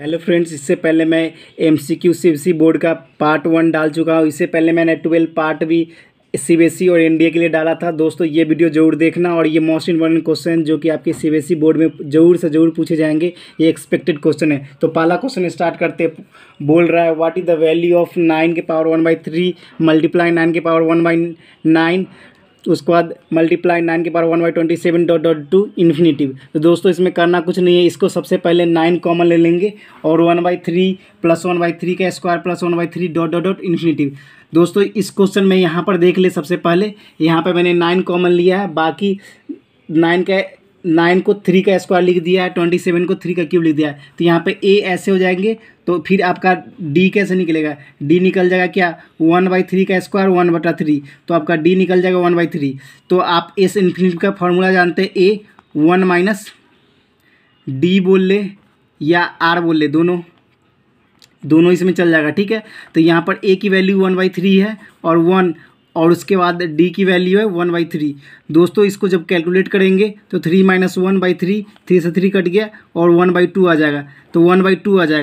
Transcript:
Hello friends, इससे पहले मैं M C Q C C board का पार्ट वन डाल चुका हूँ। इससे पहले मैंने ट्वेल्व पार्ट भी सी बी एस ई और एन डी ए के लिए डाला था। दोस्तों, ये वीडियो ज़रूर देखना और ये मोस्ट इंपॉर्टेंट क्वेश्चन जो कि आपके C B S E board में ज़रूर से ज़रूर पूछे जाएँगे, ये एक्सपेक्टेड क्वेश्चन है। तो पहला क्वेश्चन स्टार्ट करते बोल रहा है what is the value of nine के power one by three multiply nine के पावर वन बाई नाइन उसके बाद मल्टीप्लाई नाइन के power one by twenty seven dot dot to infinitive तो दोस्तों, इसमें करना कुछ नहीं है। इसको सबसे पहले नाइन कॉमन ले लेंगे और one by three plus one by three का square plus one by three dot dot dot infinitive दोस्तों, इस क्वेश्चन में यहाँ पर देख ले सबसे पहले। यहाँ पर मैंने नाइन कॉमन लिया है। बाकी नाइन का नाइन को थ्री का स्क्वायर लिख दिया है, ट्वेंटी सेवन को थ्री का क्यूब लिख दिया है। तो यहाँ पे ए ऐसे हो जाएँगे तो फिर आपका डी कैसे निकलेगा? डी निकल जाएगा क्या? वन बाई थ्री का स्क्वायर, वन बटा थ्री। तो आपका डी निकल जाएगा वन बाई थ्री। तो आप इस इन्फिनिट का फॉर्मूला जानते हैं ए वन माइनस डी बोल ले या आर बोल ले, दोनों। दोनों इसमें चल जाएगा, ठीक है? तो यहाँ पर ए की वैल्यू वन बाई थ्री है और वन और उसके बाद डी की वैल्यू है वन बाई थ्री दोस्तों, इसको जब कैलकुलेट करेंगे तो three minus one by three three से थ्री कट गया और वन बाई टू आ जाएगा। तो वन बाई टू आ जाएगा।